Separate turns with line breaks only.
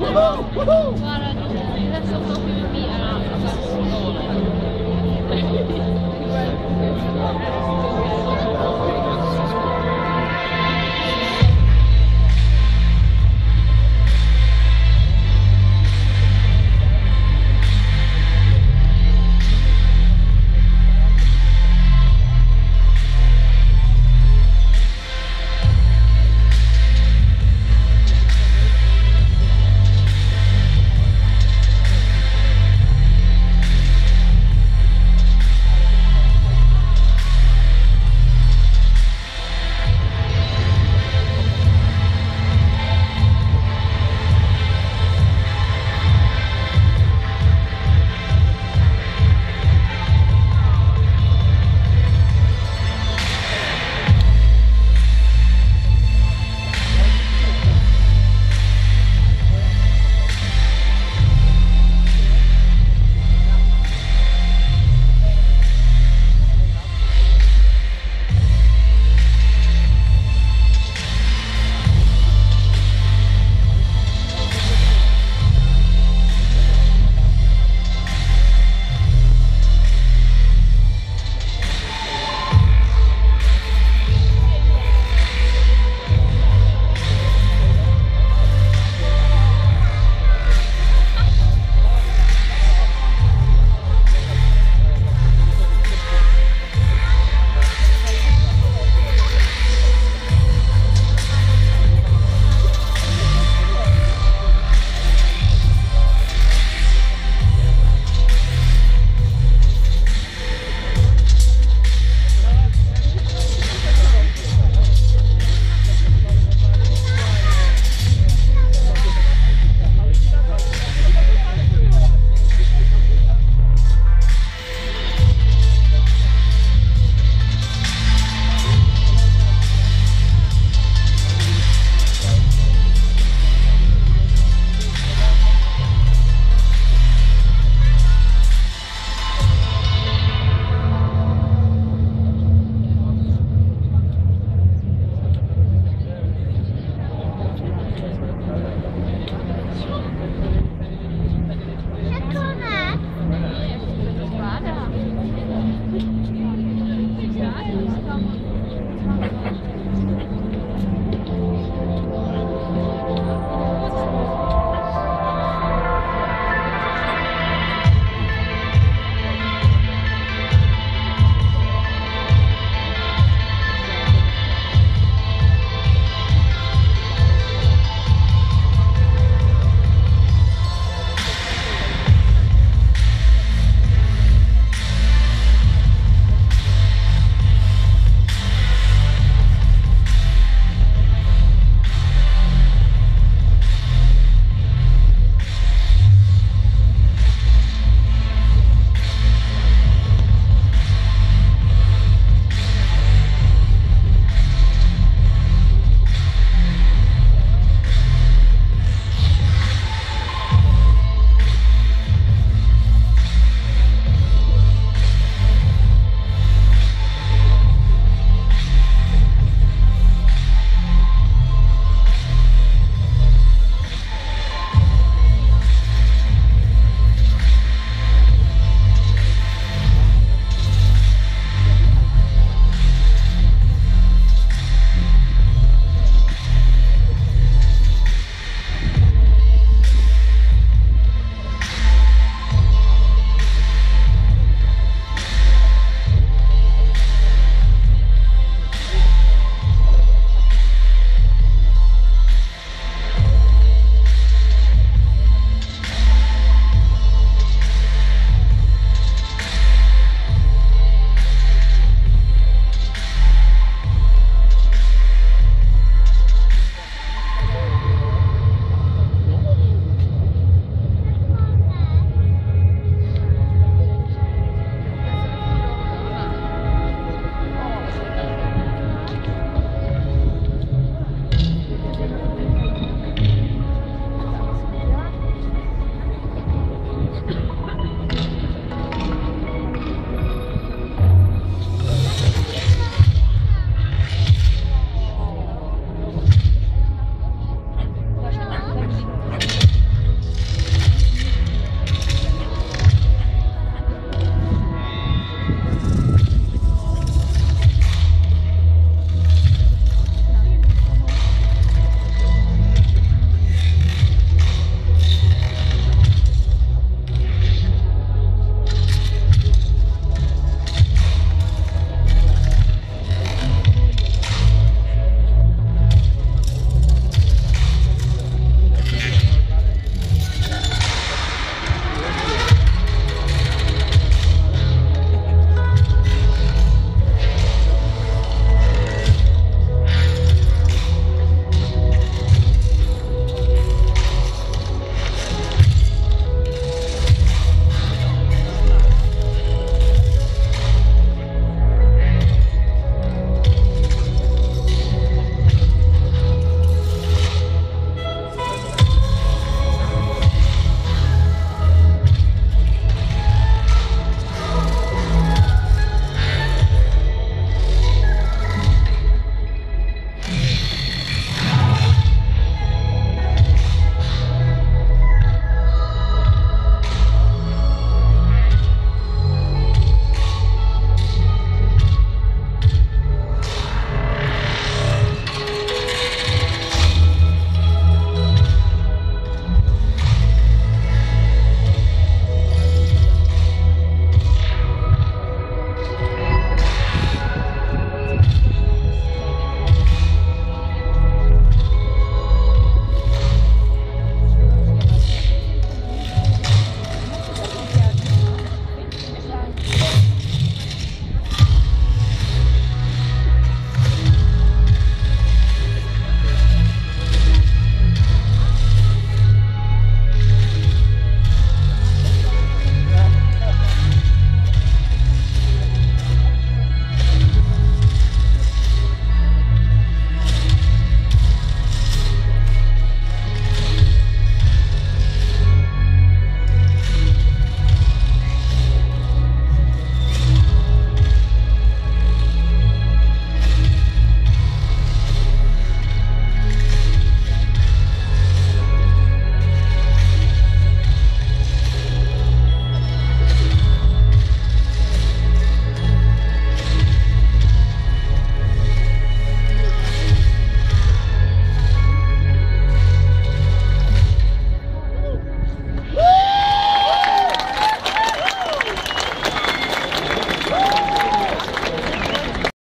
Bara, det.